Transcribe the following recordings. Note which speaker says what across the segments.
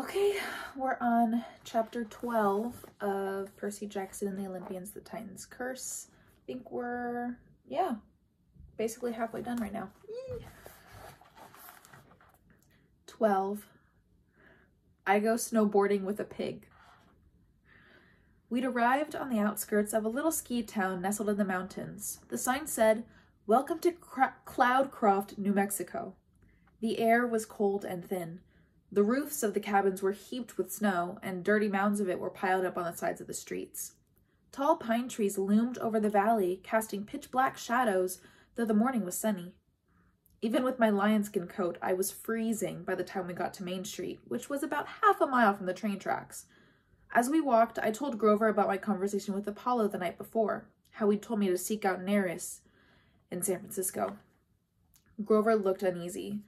Speaker 1: Okay, we're on chapter 12 of Percy Jackson and the Olympians, the Titans Curse. I think we're, yeah, basically halfway done right now. Yee. 12. I go snowboarding with a pig. We'd arrived on the outskirts of a little ski town nestled in the mountains. The sign said, Welcome to Cra- Cloudcroft, New Mexico. The air was cold and thin. The roofs of the cabins were heaped with snow, and dirty mounds of it were piled up on the sides of the streets. Tall pine trees loomed over the valley, casting pitch black shadows, though the morning was sunny. Even with my lionskin coat, I was freezing by the time we got to Main Street, which was about half a mile from the train tracks. As we walked, I told Grover about my conversation with Apollo the night before, how he'd told me to seek out Nereus in San Francisco. Grover looked uneasy.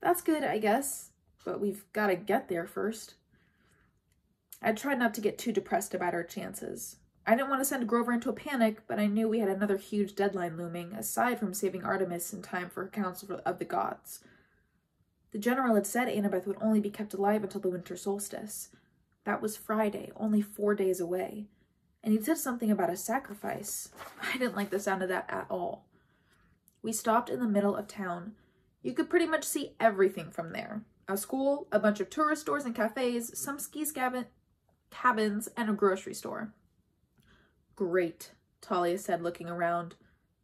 Speaker 1: That's good, I guess, but we've got to get there first. I tried not to get too depressed about our chances. I didn't want to send Grover into a panic, but I knew we had another huge deadline looming, aside from saving Artemis in time for Council of the Gods. The general had said Annabeth would only be kept alive until the winter solstice. That was Friday, only four days away. And he'd said something about a sacrifice. I didn't like the sound of that at all. We stopped in the middle of town. You could pretty much see everything from there a school, a bunch of tourist stores and cafes, some ski cabin, cabins, and a grocery store. Great, Talia said, looking around.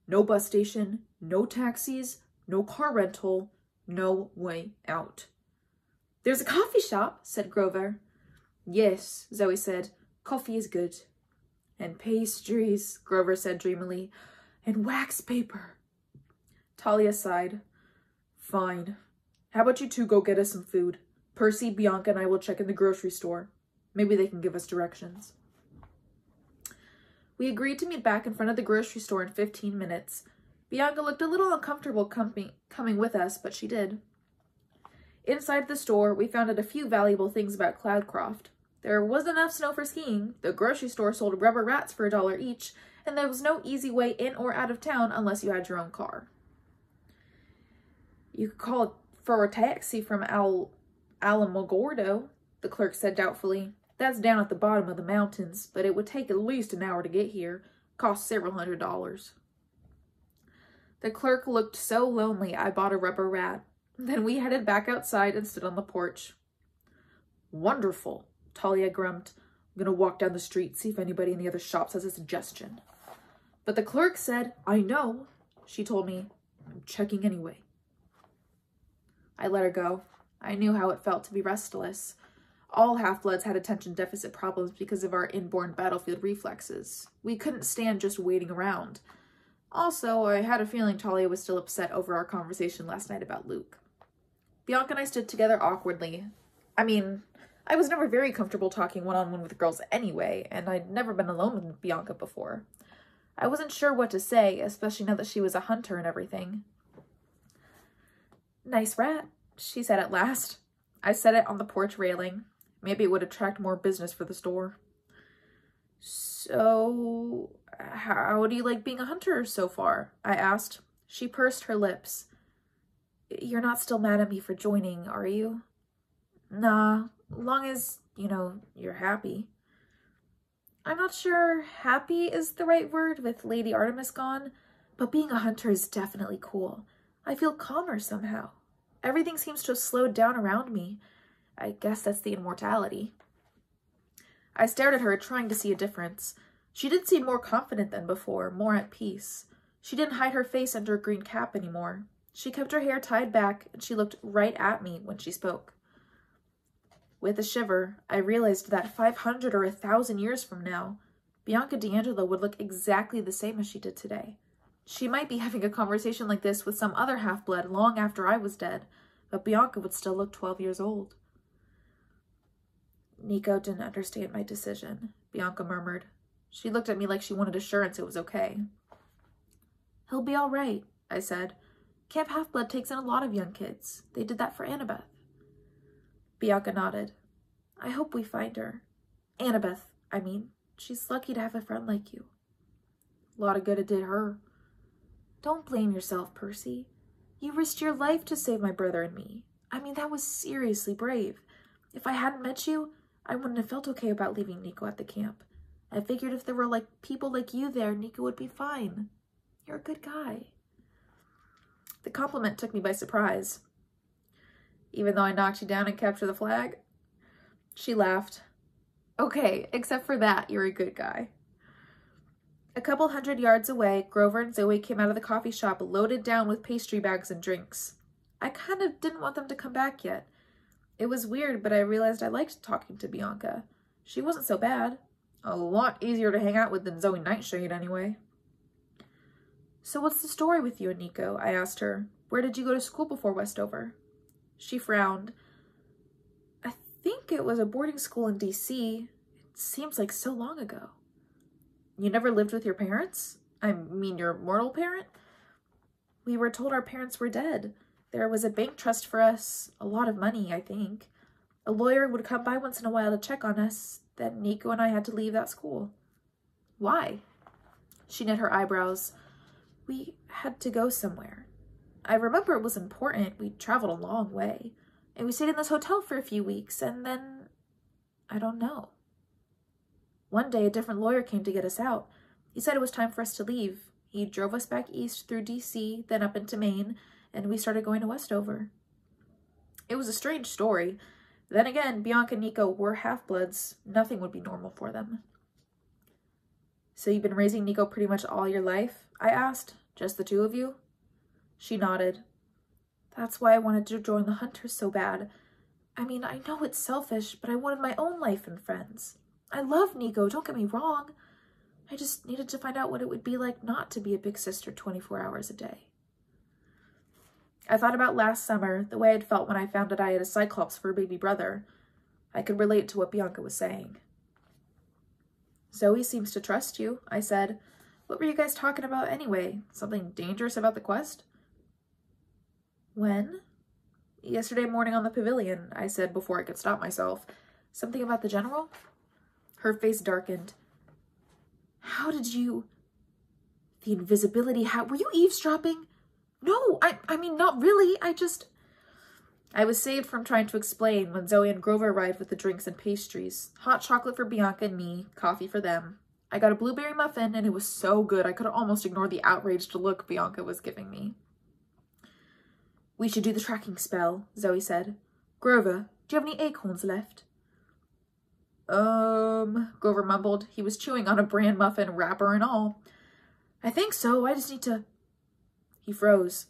Speaker 1: No bus station, no taxis, no car rental, no way out. There's a coffee shop, said Grover. Yes, Zoe said. Coffee is good. And pastries, Grover said dreamily. And wax paper. Talia sighed. Fine. How about you two go get us some food? Percy, Bianca, and I will check in the grocery store. Maybe they can give us directions. We agreed to meet back in front of the grocery store in 15 minutes. Bianca looked a little uncomfortable coming, coming with us, but she did. Inside the store, we found out a few valuable things about Cloudcroft. There was enough snow for skiing, the grocery store sold rubber rats for a dollar each, and there was no easy way in or out of town unless you had your own car. You could call for a taxi from Al Alamogordo, the clerk said doubtfully. That's down at the bottom of the mountains, but it would take at least an hour to get here. Cost several hundred dollars. The clerk looked so lonely I bought a rubber rat. Then we headed back outside and stood on the porch. Wonderful, Talia grumped. I'm gonna walk down the street, see if anybody in the other shops has a suggestion. But the clerk said, I know. She told me, I'm checking anyway. I let her go. I knew how it felt to be restless. All half-bloods had attention deficit problems because of our inborn battlefield reflexes. We couldn't stand just waiting around. Also, I had a feeling Talia was still upset over our conversation last night about Luke. Bianca and I stood together awkwardly. I mean, I was never very comfortable talking one-on-one with girls anyway, and I'd never been alone with Bianca before. I wasn't sure what to say, especially now that she was a hunter and everything. Nice rat, she said at last. I set it on the porch railing. Maybe it would attract more business for the store. So, how do you like being a hunter so far? I asked. She pursed her lips. You're not still mad at me for joining, are you? Nah, long as, you know, you're happy. I'm not sure happy is the right word with Lady Artemis gone, but being a hunter is definitely cool. I feel calmer somehow. Everything seems to have slowed down around me. I guess that's the immortality. I stared at her, trying to see a difference. She did seem more confident than before, more at peace. She didn't hide her face under a green cap anymore. She kept her hair tied back, and she looked right at me when she spoke. With a shiver, I realized that 500 or a 1,000 years from now, Bianca di Angelo would look exactly the same as she did today. She might be having a conversation like this with some other half-blood long after I was dead, but Bianca would still look 12 years old. Nico didn't understand my decision, Bianca murmured. She looked at me like she wanted assurance it was okay. He'll be all right, I said. Camp Half-Blood takes in a lot of young kids. They did that for Annabeth. Bianca nodded. I hope we find her. Annabeth, I mean. She's lucky to have a friend like you. A lot of good it did her. Don't blame yourself, Percy. You risked your life to save my brother and me. I mean, that was seriously brave. If I hadn't met you, I wouldn't have felt okay about leaving Nico at the camp. I figured if there were like people like you there, Nico would be fine. You're a good guy. The compliment took me by surprise. Even though I knocked you down and captured the flag? She laughed. Okay, except for that, you're a good guy. A couple hundred yards away, Grover and Zoe came out of the coffee shop loaded down with pastry bags and drinks. I kind of didn't want them to come back yet. It was weird, but I realized I liked talking to Bianca. She wasn't so bad. A lot easier to hang out with than Zoe Nightshade, anyway. So what's the story with you and Nico? I asked her. Where did you go to school before Westover? She frowned. I think it was a boarding school in D.C. It seems like so long ago. You never lived with your parents? I mean, your mortal parent? We were told our parents were dead. There was a bank trust for us, a lot of money, I think. A lawyer would come by once in a while to check on us. Then Nico and I had to leave that school. Why? She knit her eyebrows. We had to go somewhere. I remember it was important. We traveled a long way. And we stayed in this hotel for a few weeks, and then I don't know. One day, a different lawyer came to get us out. He said it was time for us to leave. He drove us back east through D.C., then up into Maine, and we started going to Westover. It was a strange story. Then again, Bianca and Nico were half-bloods. Nothing would be normal for them. So you've been raising Nico pretty much all your life? I asked. Just the two of you? She nodded. That's why I wanted to join the Hunters so bad. I mean, I know it's selfish, but I wanted my own life and friends. I love Nico, don't get me wrong. I just needed to find out what it would be like not to be a big sister 24 hours a day. I thought about last summer, the way I'd felt when I found out I had a Cyclops for a baby brother. I could relate to what Bianca was saying. Zoe seems to trust you, I said. What were you guys talking about anyway? Something dangerous about the quest? When? Yesterday morning on the pavilion, I said before I could stop myself. Something about the general? Her face darkened. How did you... The invisibility hat. Were you eavesdropping? No, I, I mean, not really. I just... I was saved from trying to explain when Zoe and Grover arrived with the drinks and pastries. Hot chocolate for Bianca and me, coffee for them. I got a blueberry muffin and it was so good I could almost ignore the outraged look Bianca was giving me. We should do the tracking spell, Zoe said. Grover, do you have any acorns left? Um, Grover mumbled. He was chewing on a bran muffin, wrapper and all. I think so. I just need to... He froze.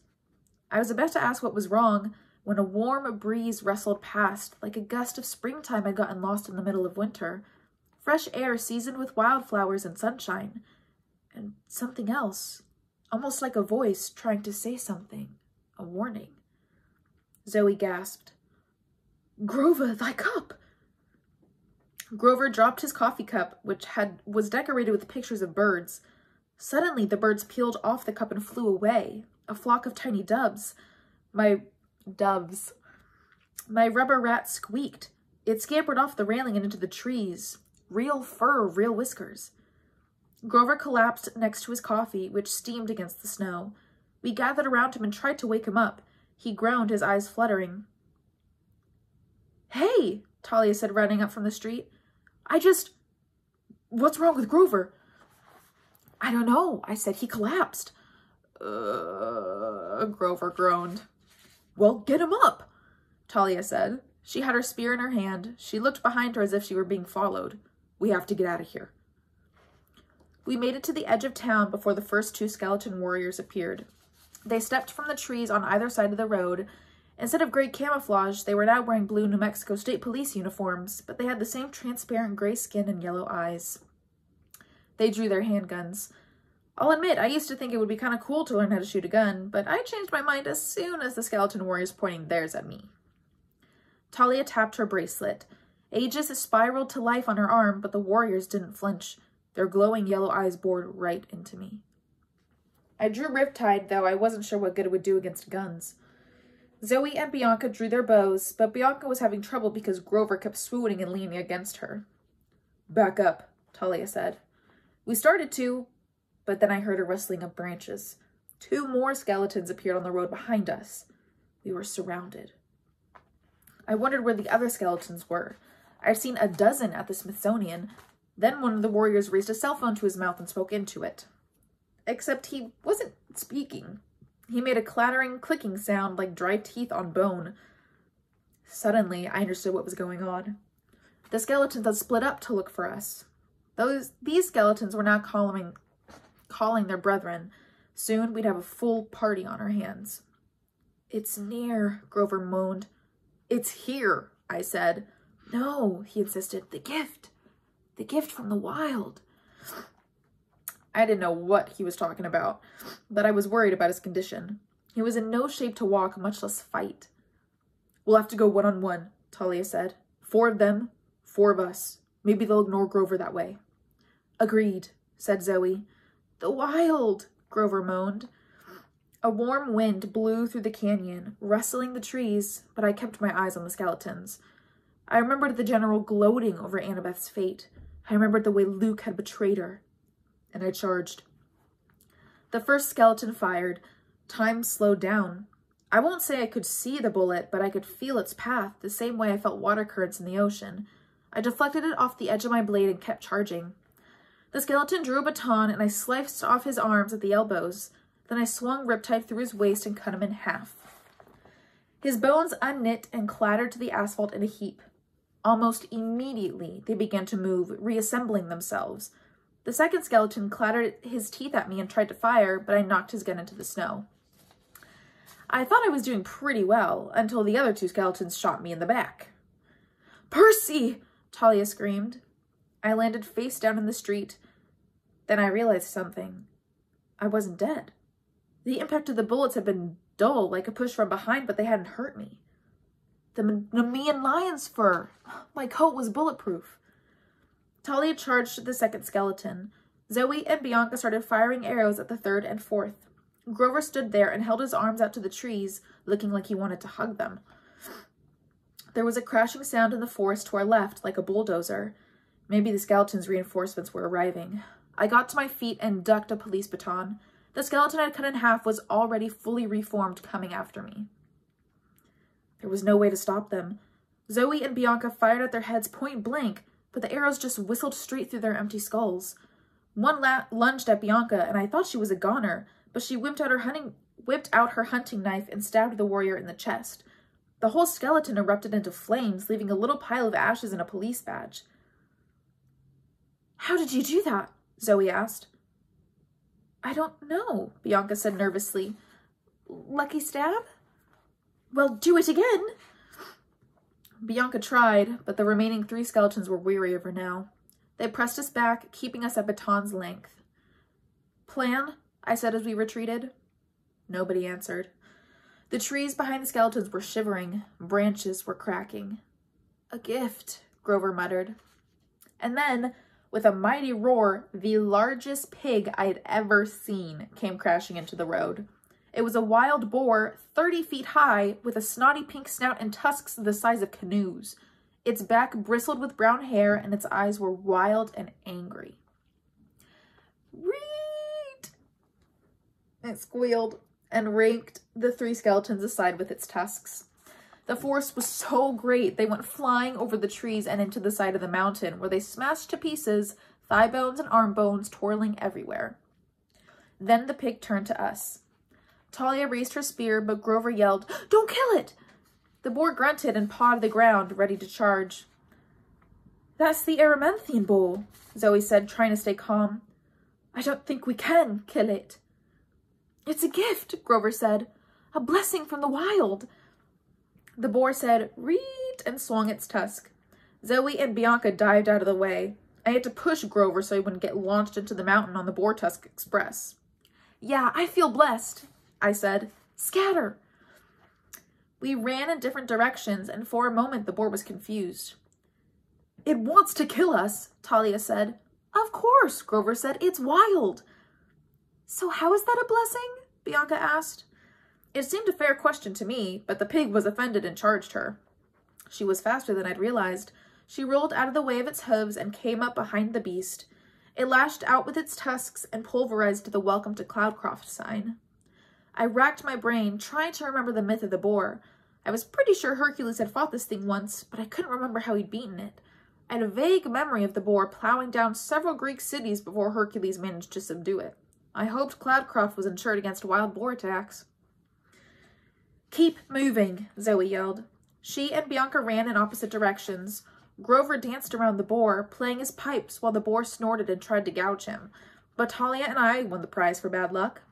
Speaker 1: I was about to ask what was wrong when a warm breeze rustled past, like a gust of springtime had gotten lost in the middle of winter. Fresh air seasoned with wildflowers and sunshine. And something else, almost like a voice trying to say something, a warning. Zoe gasped. Grover, thy cup! Grover dropped his coffee cup, which had was decorated with pictures of birds. Suddenly, the birds peeled off the cup and flew away. A flock of tiny doves. My doves. My rubber rat squeaked. It scampered off the railing and into the trees. Real fur, real whiskers. Grover collapsed next to his coffee, which steamed against the snow. We gathered around him and tried to wake him up. He groaned, his eyes fluttering. Hey, Talia said, running up from the street. I just... What's wrong with Grover? I don't know, I said. He collapsed. Uh, Grover groaned. Well, get him up, Talia said. She had her spear in her hand. She looked behind her as if she were being followed. We have to get out of here. We made it to the edge of town before the first two skeleton warriors appeared. They stepped from the trees on either side of the road Instead of gray camouflage, they were now wearing blue New Mexico State Police uniforms, but they had the same transparent gray skin and yellow eyes. They drew their handguns. I'll admit, I used to think it would be kind of cool to learn how to shoot a gun, but I changed my mind as soon as the skeleton warriors pointing theirs at me. Talia tapped her bracelet. Aegis spiraled to life on her arm, but the warriors didn't flinch. Their glowing yellow eyes bored right into me. I drew Riptide, though I wasn't sure what good it would do against guns. Zoe and Bianca drew their bows, but Bianca was having trouble because Grover kept swooning and leaning against her. Back up, Talia said. We started to, but then I heard a rustling of branches. Two more skeletons appeared on the road behind us. We were surrounded. I wondered where the other skeletons were. I'd seen a dozen at the Smithsonian. Then one of the warriors raised a cell phone to his mouth and spoke into it. Except he wasn't speaking. He made a clattering, clicking sound like dry teeth on bone. Suddenly, I understood what was going on. The skeletons had split up to look for us. Those these skeletons were now calling calling their brethren. Soon we'd have a full party on our hands. It's near, Grover moaned. It's here, I said. No, he insisted. The gift. The gift from the wild. I didn't know what he was talking about, but I was worried about his condition. He was in no shape to walk, much less fight. We'll have to go one on one, Talia said. Four of them, four of us. Maybe they'll ignore Grover that way. Agreed, said Zoe. The wild, Grover moaned. A warm wind blew through the canyon, rustling the trees, but I kept my eyes on the skeletons. I remembered the general gloating over Annabeth's fate. I remembered the way Luke had betrayed her. And I charged. The first skeleton fired. Time slowed down. I won't say I could see the bullet, but I could feel its path, the same way I felt water currents in the ocean. I deflected it off the edge of my blade and kept charging. The skeleton drew a baton, and I sliced off his arms at the elbows. Then I swung Riptide through his waist and cut him in half. His bones unknit and clattered to the asphalt in a heap. Almost immediately, they began to move, reassembling themselves. The second skeleton clattered his teeth at me and tried to fire, but I knocked his gun into the snow. I thought I was doing pretty well until the other two skeletons shot me in the back. Percy! Talia screamed. I landed face down in the street. Then I realized something. I wasn't dead. The impact of the bullets had been dull, like a push from behind, but they hadn't hurt me. The Nemean lion's fur. My coat was bulletproof. Talia charged the second skeleton. Zoe and Bianca started firing arrows at the third and fourth. Grover stood there and held his arms out to the trees, looking like he wanted to hug them. There was a crashing sound in the forest to our left, like a bulldozer. Maybe the skeleton's reinforcements were arriving. I got to my feet and ducked a police baton. The skeleton I'd cut in half was already fully reformed coming after me. There was no way to stop them. Zoe and Bianca fired at their heads point blank, but the arrows just whistled straight through their empty skulls. One lunged at Bianca, and I thought she was a goner, but she whipped out her hunting whipped out her hunting knife and stabbed the warrior in the chest. The whole skeleton erupted into flames, leaving a little pile of ashes and a police badge. How did you do that? Zoe asked. I don't know, Bianca said nervously. Lucky stab? Well, do it again. Bianca tried, but the remaining three skeletons were weary of her now. They pressed us back, keeping us at baton's length. Plan? I said as we retreated. Nobody answered. The trees behind the skeletons were shivering. Branches were cracking. A gift, Grover muttered. And then with a mighty roar, the largest pig I had ever seen came crashing into the road. It was a wild boar, 30 feet high, with a snotty pink snout and tusks the size of canoes. Its back bristled with brown hair, and its eyes were wild and angry. Reet! It squealed and raked the three skeletons aside with its tusks. The force was so great they went flying over the trees and into the side of the mountain, where they smashed to pieces, thigh bones and arm bones twirling everywhere. Then the pig turned to us. Talia raised her spear, but Grover yelled, Don't kill it! The boar grunted and pawed the ground, ready to charge. That's the Erymanthian bull, Zoe said, trying to stay calm. I don't think we can kill it. It's a gift, Grover said. A blessing from the wild. The boar said, Reet, and swung its tusk. Zoe and Bianca dived out of the way. I had to push Grover so he wouldn't get launched into the mountain on the Boar Tusk Express. Yeah, I feel blessed, I said. Scatter! We ran in different directions, and for a moment the boar was confused. It wants to kill us, Talia said. Of course, Grover said. It's wild. So how is that a blessing? Bianca asked. It seemed a fair question to me, but the pig was offended and charged her. She was faster than I'd realized. She rolled out of the way of its hooves and came up behind the beast. It lashed out with its tusks and pulverized the Welcome to Cloudcroft sign. I racked my brain, trying to remember the myth of the boar. I was pretty sure Hercules had fought this thing once, but I couldn't remember how he'd beaten it. I had a vague memory of the boar plowing down several Greek cities before Hercules managed to subdue it. I hoped Cloudcroft was insured against wild boar attacks. Keep moving, Zoe yelled. She and Bianca ran in opposite directions. Grover danced around the boar, playing his pipes while the boar snorted and tried to gouge him. But Talia and I won the prize for bad luck.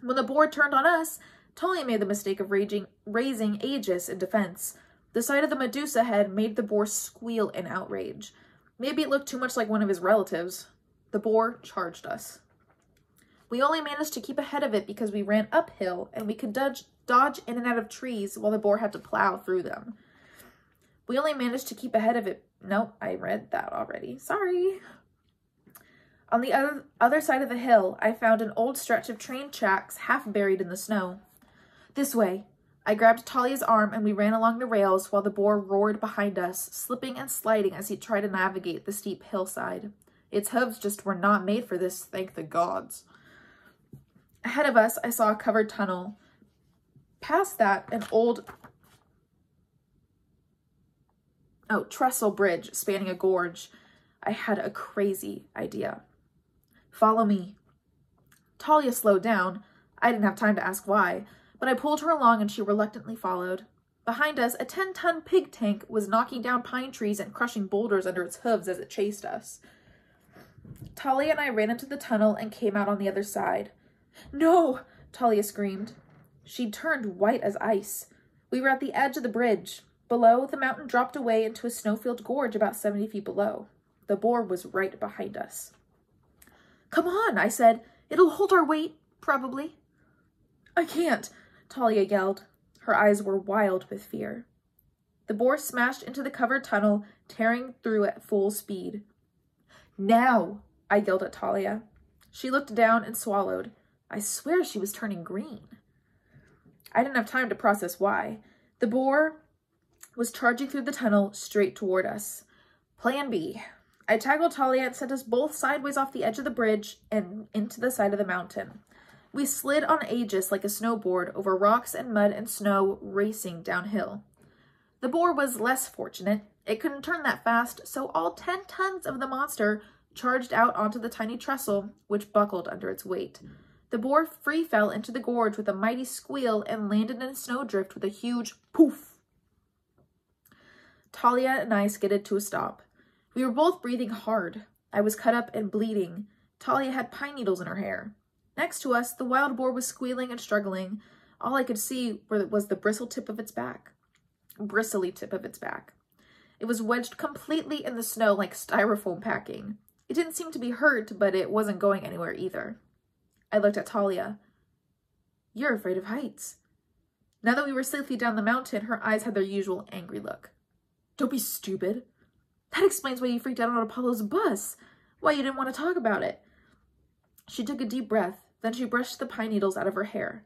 Speaker 1: When the boar turned on us, Talia made the mistake of raging, raising Aegis in defense. The sight of the Medusa head made the boar squeal in outrage. Maybe it looked too much like one of his relatives. The boar charged us. We only managed to keep ahead of it because we ran uphill and we could dodge, dodge in and out of trees while the boar had to plow through them. We only managed to keep ahead of it. Nope, I read that already. Sorry. On the other, other side of the hill, I found an old stretch of train tracks half buried in the snow. This way. I grabbed Talia's arm and we ran along the rails while the boar roared behind us, slipping and sliding as he tried to navigate the steep hillside. Its hooves just were not made for this, thank the gods. Ahead of us, I saw a covered tunnel. Past that, an old oh, trestle bridge spanning a gorge. I had a crazy idea. Follow me. Talia slowed down. I didn't have time to ask why, but I pulled her along and she reluctantly followed. Behind us, a 10 ton pig tank was knocking down pine trees and crushing boulders under its hooves as it chased us. Talia and I ran into the tunnel and came out on the other side. No! Talia screamed. She turned white as ice. We were at the edge of the bridge. Below, the mountain dropped away into a snow-filled gorge about 70 feet below. The boar was right behind us. Come on, I said. It'll hold our weight, probably. I can't, Talia yelled. Her eyes were wild with fear. The boar smashed into the covered tunnel, tearing through at full speed. Now, I yelled at Talia. She looked down and swallowed. I swear she was turning green. I didn't have time to process why. The boar was charging through the tunnel straight toward us. Plan B. I tackled Talia and sent us both sideways off the edge of the bridge and into the side of the mountain. We slid on Aegis like a snowboard over rocks and mud and snow, racing downhill. The boar was less fortunate. It couldn't turn that fast, so all 10 tons of the monster charged out onto the tiny trestle, which buckled under its weight. The boar free fell into the gorge with a mighty squeal and landed in a snowdrift with a huge poof. Talia and I skidded to a stop. We were both breathing hard. I was cut up and bleeding. Talia had pine needles in her hair. Next to us, the wild boar was squealing and struggling. All I could see was the bristle tip of its back. Bristly tip of its back. It was wedged completely in the snow like styrofoam packing. It didn't seem to be hurt, but it wasn't going anywhere either. I looked at Talia. You're afraid of heights. Now that we were safely down the mountain, her eyes had their usual angry look. Don't be stupid. That explains why you freaked out on Apollo's bus. Why you didn't want to talk about it. She took a deep breath. Then she brushed the pine needles out of her hair.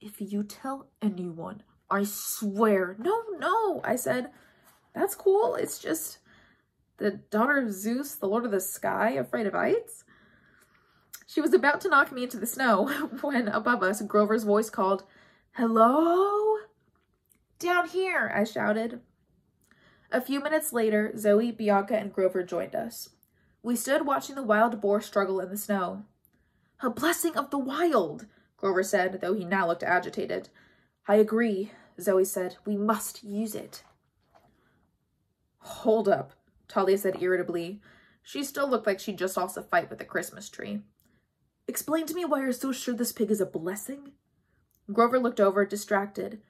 Speaker 1: If you tell anyone, I swear. No, no, I said. That's cool. It's just the daughter of Zeus, the lord of the sky, afraid of heights. She was about to knock me into the snow when above us Grover's voice called, Hello? Down here, I shouted. A few minutes later, Zoe, Bianca, and Grover joined us. We stood watching the wild boar struggle in the snow. A blessing of the wild, Grover said, though he now looked agitated. I agree, Zoe said. We must use it. Hold up, Talia said irritably. She still looked like she'd just lost a fight with a Christmas tree. Explain to me why you're so sure this pig is a blessing? Grover looked over, distracted.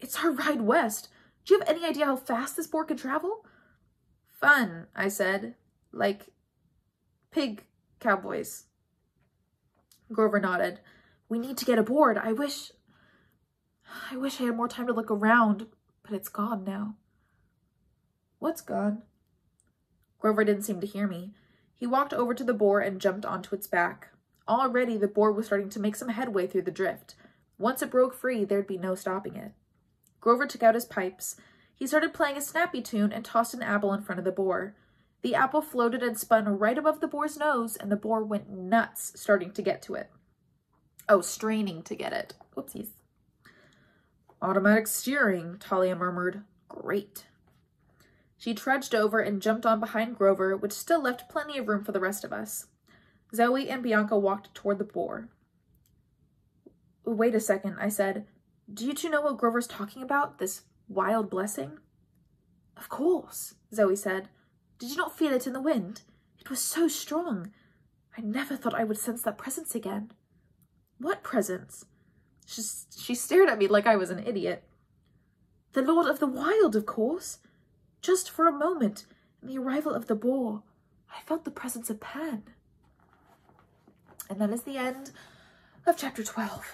Speaker 1: It's our ride west. Do you have any idea how fast this boar can travel? Fun, I said. Like pig cowboys. Grover nodded. We need to get aboard. I wish... I wish I had more time to look around, but it's gone now. What's gone? Grover didn't seem to hear me. He walked over to the boar and jumped onto its back. Already, the boar was starting to make some headway through the drift. Once it broke free, there'd be no stopping it. Grover took out his pipes. He started playing a snappy tune and tossed an apple in front of the boar. The apple floated and spun right above the boar's nose, and the boar went nuts, starting to get to it. Oh, straining to get it. Whoopsies. Automatic steering, Talia murmured. Great. She trudged over and jumped on behind Grover, which still left plenty of room for the rest of us. Zoe and Bianca walked toward the boar. Wait a second, I said. Do you two know what Grover's talking about? This wild blessing? Of course, Zoe said. Did you not feel it in the wind? It was so strong. I never thought I would sense that presence again. What presence? She, she stared at me like I was an idiot. The Lord of the Wild, of course. Just for a moment, in the arrival of the boar, I felt the presence of Pan. And that is the end of chapter 12.